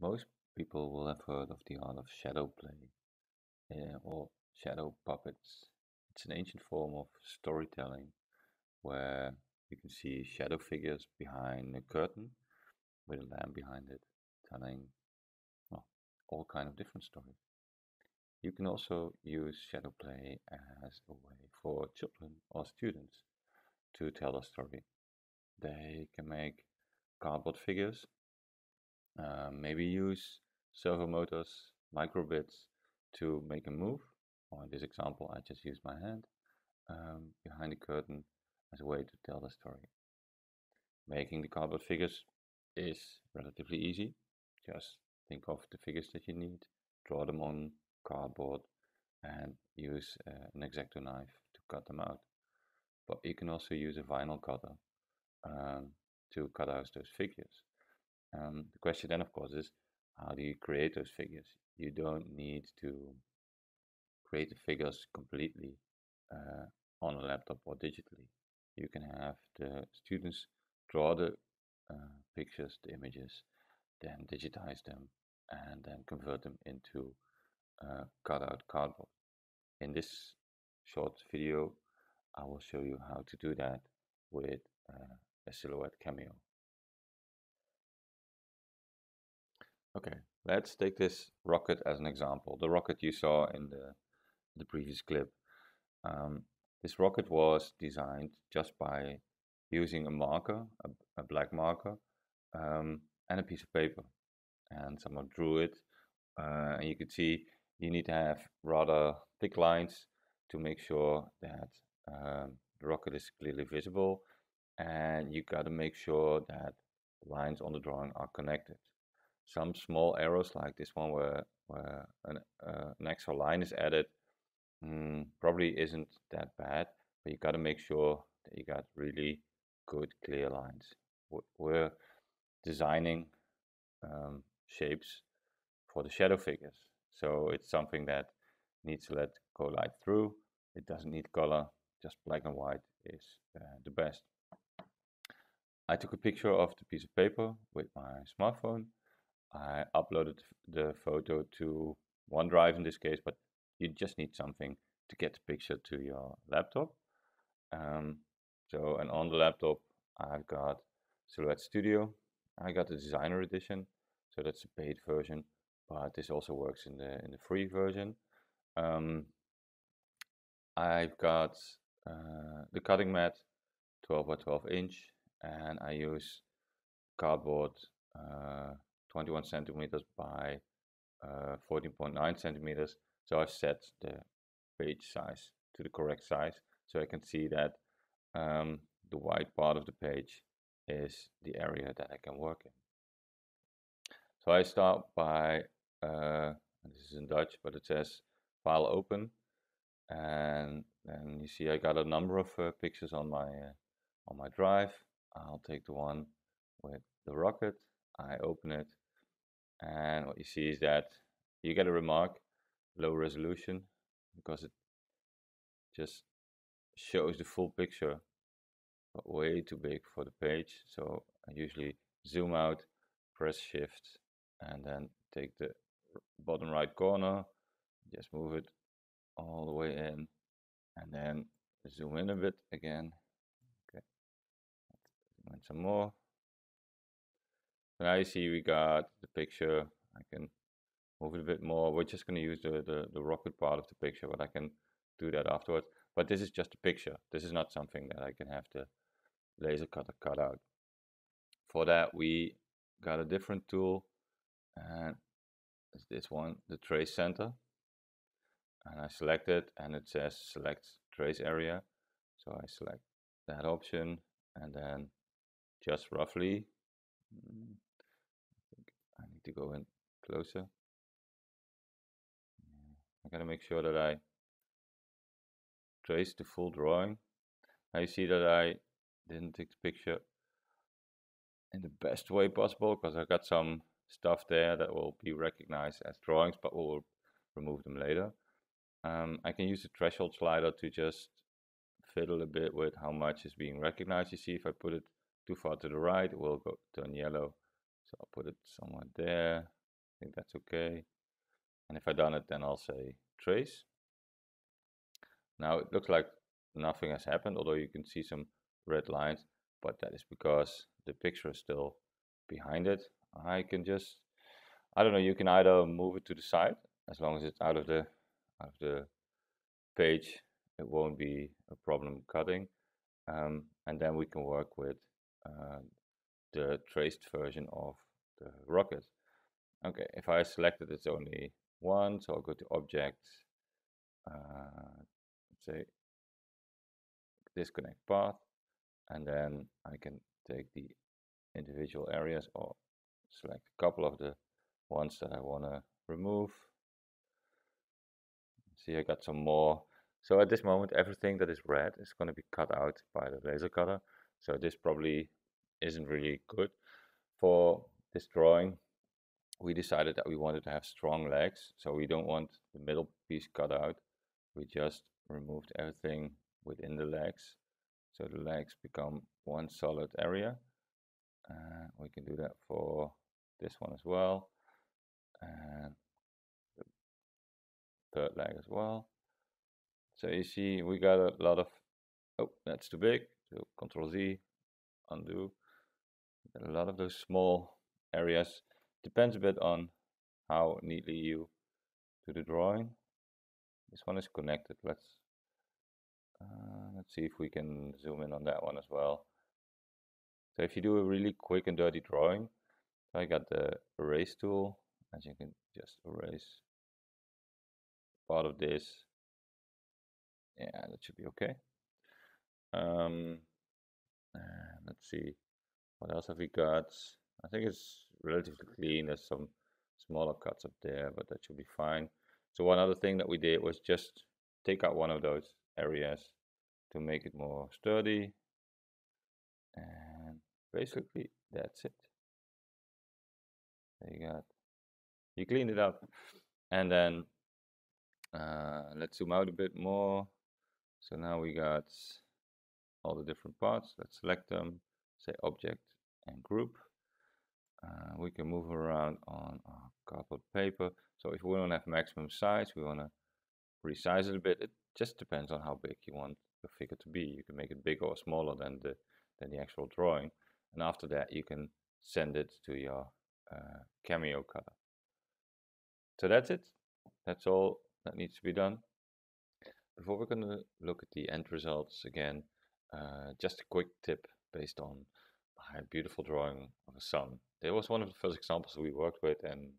Most people will have heard of the art of shadow play uh, or shadow puppets. It's an ancient form of storytelling where you can see shadow figures behind a curtain with a lamp behind it telling well, all kind of different stories. You can also use shadow play as a way for children or students to tell a story. They can make cardboard figures, uh, maybe use servo motors, microbits to make a move. Or in this example, I just used my hand um, behind the curtain as a way to tell the story. Making the cardboard figures is relatively easy. Just think of the figures that you need, draw them on cardboard and use uh, an X-Acto knife to cut them out. But you can also use a vinyl cutter um, to cut out those figures. Um, the question then, of course, is how do you create those figures? You don't need to create the figures completely uh, on a laptop or digitally. You can have the students draw the uh, pictures, the images, then digitize them, and then convert them into uh, cutout cardboard. In this short video, I will show you how to do that with uh, a Silhouette Cameo. Okay, let's take this rocket as an example. The rocket you saw in the, the previous clip. Um, this rocket was designed just by using a marker, a, a black marker, um, and a piece of paper. And someone drew it. Uh, and you can see you need to have rather thick lines to make sure that um, the rocket is clearly visible. And you got to make sure that lines on the drawing are connected. Some small arrows like this one where, where an, uh, an extra line is added mm, probably isn't that bad, but you got to make sure that you got really good clear lines. We're designing um, shapes for the shadow figures. So it's something that needs to let go light through. It doesn't need color, just black and white is uh, the best. I took a picture of the piece of paper with my smartphone. I uploaded the photo to OneDrive in this case, but you just need something to get the picture to your laptop. Um, so, and on the laptop, I've got Silhouette Studio. I got the designer edition, so that's the paid version, but this also works in the in the free version. Um, I've got uh, the cutting mat, 12 by 12 inch, and I use cardboard uh, 21 centimeters by uh, 14.9 centimeters. So I've set the page size to the correct size so I can see that um, the white part of the page is the area that I can work in. So I start by, uh, this is in Dutch, but it says file open. And then you see I got a number of uh, pictures on my, uh, on my drive. I'll take the one with the rocket. I open it. And what you see is that you get a remark, low resolution, because it just shows the full picture but way too big for the page. So I usually zoom out press shift and then take the bottom right corner just move it all the way in and then zoom in a bit again. Okay and some more now you see we got the picture I can move it a bit more we're just going to use the, the the rocket part of the picture but I can do that afterwards but this is just a picture. This is not something that I can have the laser cutter cut out. For that, we got a different tool, and it's this one, the trace center. And I select it, and it says select trace area. So I select that option, and then just roughly, I think I need to go in closer. I gotta make sure that I trace the full drawing. Now you see that I didn't take the picture in the best way possible because I got some stuff there that will be recognized as drawings but we'll remove them later. Um, I can use the threshold slider to just fiddle a bit with how much is being recognized. You see if I put it too far to the right it will go turn yellow. So I'll put it somewhere there I think that's okay. And if I done it, then I'll say trace. Now it looks like nothing has happened, although you can see some red lines, but that is because the picture is still behind it. I can just, I don't know, you can either move it to the side, as long as it's out of the, out of the page, it won't be a problem cutting. Um, and then we can work with uh, the traced version of the rocket. Okay, if I select it, it's only one, so I'll go to Object, uh, say disconnect path, and then I can take the individual areas or select a couple of the ones that I want to remove. See, I got some more. So at this moment, everything that is red is going to be cut out by the laser cutter. So this probably isn't really good. For this drawing, we decided that we wanted to have strong legs, so we don't want the middle piece cut out. We just removed everything within the legs, so the legs become one solid area. Uh, we can do that for this one as well, and the third leg as well. So you see, we got a lot of, oh, that's too big, so Control Z, undo. A lot of those small areas depends a bit on how neatly you do the drawing. This one is connected. Let's uh, let's see if we can zoom in on that one as well. So if you do a really quick and dirty drawing, I got the erase tool, as you can just erase part of this. Yeah, that should be okay. Um, let's see, what else have we got? I think it's relatively clean. There's some smaller cuts up there, but that should be fine. So one other thing that we did was just take out one of those areas to make it more sturdy. And basically that's it. There you got, you cleaned it up. And then uh, let's zoom out a bit more. So now we got all the different parts. Let's select them, say object and group. Uh, we can move around on our cardboard paper. So if we don't have maximum size, we want to resize it a bit. It just depends on how big you want your figure to be. You can make it bigger or smaller than the than the actual drawing. And after that, you can send it to your uh, cameo cutter. So that's it. That's all that needs to be done. Before we're going to look at the end results again, uh, just a quick tip based on my beautiful drawing of a sun. It was one of the first examples we worked with, and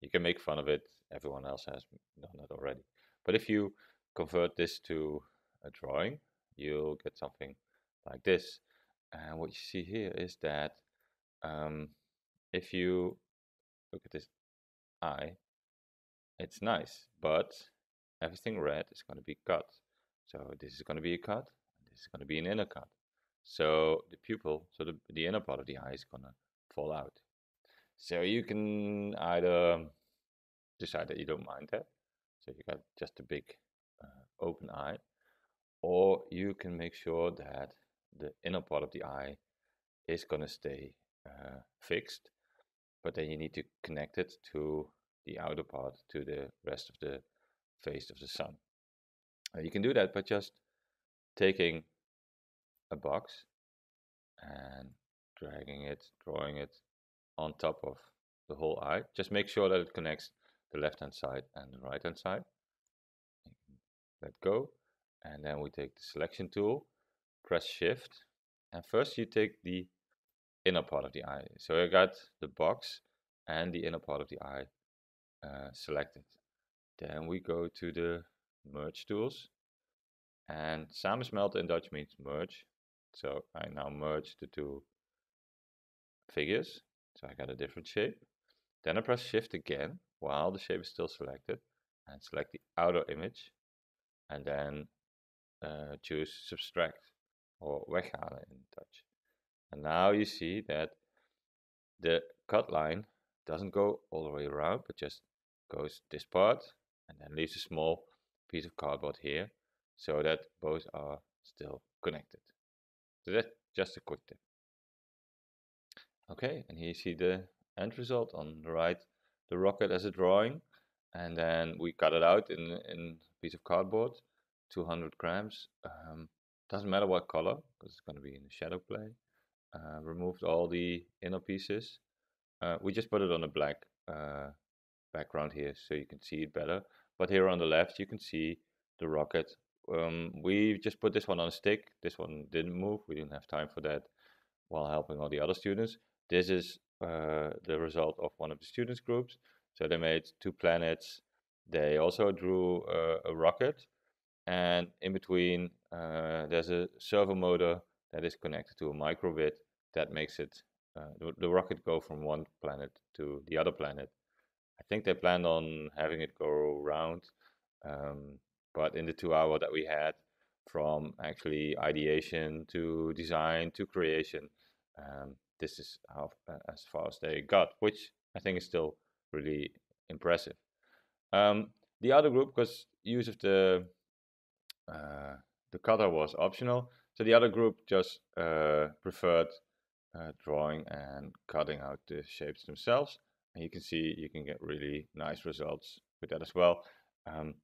you can make fun of it. Everyone else has done it already. But if you convert this to a drawing, you'll get something like this. And what you see here is that um, if you look at this eye, it's nice, but everything red is going to be cut. So this is going to be a cut, is going to be an inner cut. So the pupil, so the, the inner part of the eye is going to fall out. So you can either decide that you don't mind that, so you got just a big uh, open eye, or you can make sure that the inner part of the eye is going to stay uh, fixed, but then you need to connect it to the outer part, to the rest of the face of the sun. Uh, you can do that by just taking a box and dragging it, drawing it on top of the whole eye. Just make sure that it connects the left hand side and the right hand side. Let go and then we take the selection tool, press shift and first you take the inner part of the eye. So I got the box and the inner part of the eye uh, selected. Then we go to the merge tools and samensmelten in Dutch means merge. So I now merge the two figures. So I got a different shape. Then I press shift again while the shape is still selected and select the outer image and then uh, choose subtract or weghalen in Dutch. And now you see that the cut line doesn't go all the way around but just goes this part and then leaves a small piece of cardboard here so that both are still connected. So that's just a quick tip. Okay, and here you see the end result on the right. the rocket as a drawing, and then we cut it out in in a piece of cardboard, 200 grams. Um, doesn't matter what color, because it's going to be in the shadow play. Uh, removed all the inner pieces. Uh, we just put it on a black uh, background here so you can see it better. But here on the left, you can see the rocket. Um, we just put this one on a stick. This one didn't move. We didn't have time for that while helping all the other students. This is uh, the result of one of the students groups. So they made two planets. They also drew uh, a rocket. And in between, uh, there's a servo motor that is connected to a microbit that makes it uh, the, the, rocket go from one planet to the other planet. I think they planned on having it go around, um, but in the two hour that we had, from actually ideation to design to creation, um, this is how uh, as far as they got, which I think is still really impressive. Um, the other group, because use of the uh, the cutter was optional, so the other group just uh, preferred uh, drawing and cutting out the shapes themselves. And you can see you can get really nice results with that as well. Um,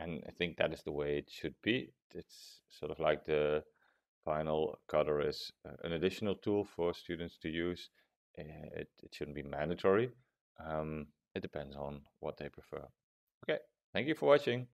and I think that is the way it should be. It's sort of like the vinyl cutter is uh, an additional tool for students to use. Uh, it, it shouldn't be mandatory. Um, it depends on what they prefer. Okay, thank you for watching.